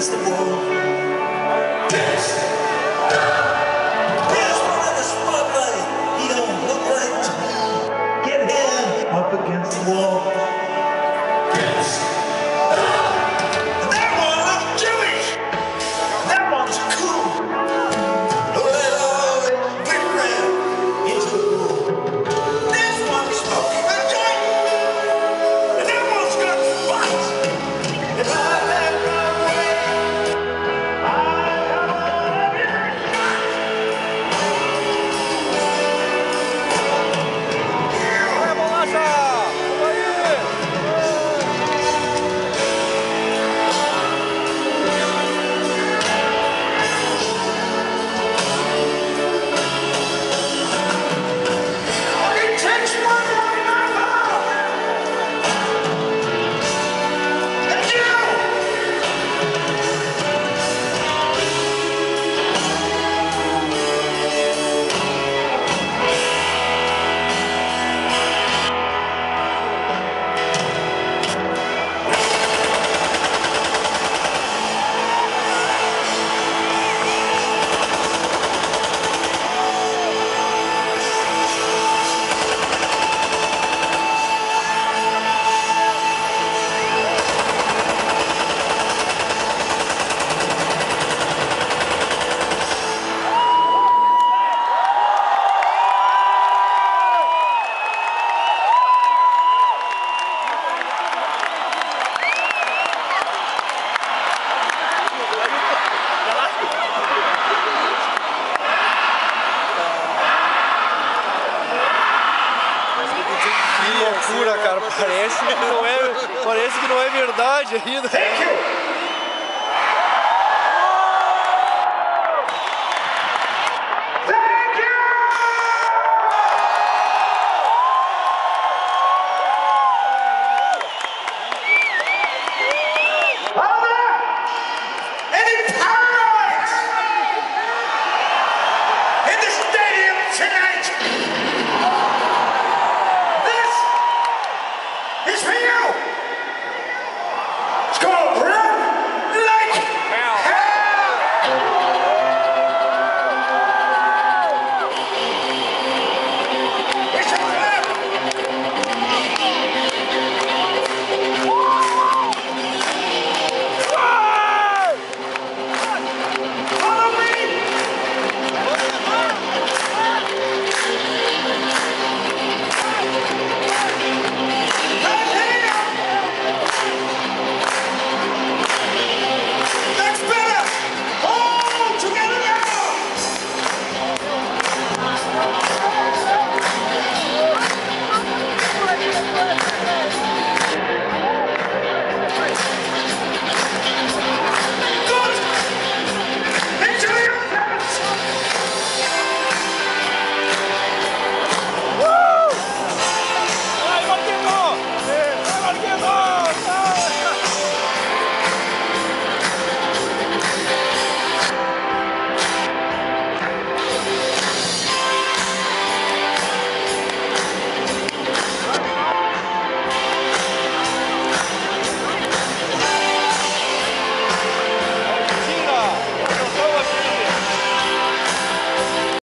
against the wall. There's one in the spotlight. He don't look right to me. Get him up against the wall. Loucura, cara. Parece que não é, parece que não é verdade ainda. Thank you.